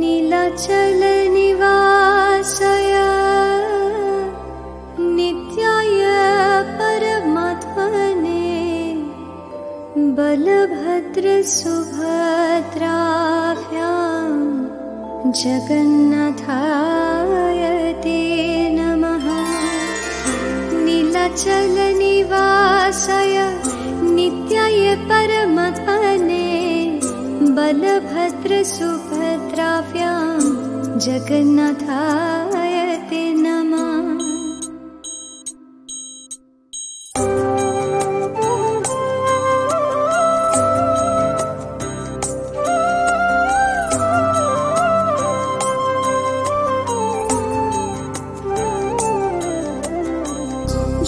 नीलाचलनिवासय। नित्याय परमात्मने बलभद्रसुभद्राभ्यां सुभद्रा जगन्नाथायते नमः। नीलाचलनिवासय नित्याय परमात्मने बलभद्रसुभद्रा जगन्नाथाय ते नमा।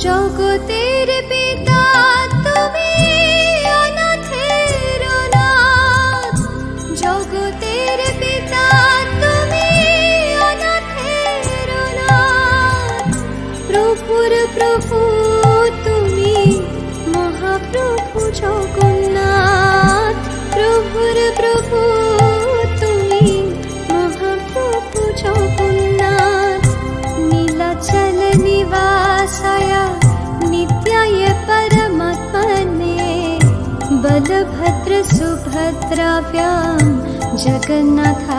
जगे सुभद्राभ्यां जगन्नाथा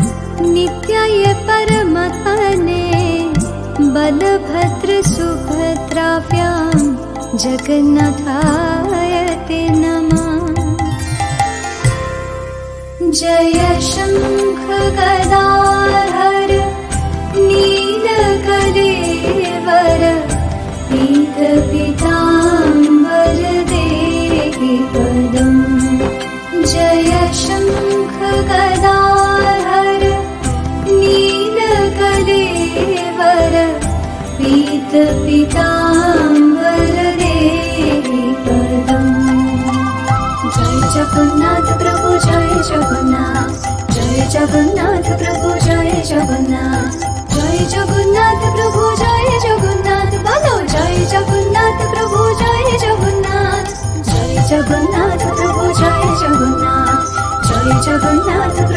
नित्याय परमतने बलभद्र जगन्नाथाय ते नमः। जय शम्खगदा पिता जय जगन्नाथ प्रभु जय जगन्नाथ जय जगन्नाथ प्रभु जय जगन्नाथ। जय जगन्नाथ प्रभु जय जगन्नाथ। बलो जय जगन्नाथ प्रभु जय जगन्नाथ जय जगन्नाथ प्रभु जय जगन्नाथ जय जगन्नाथ।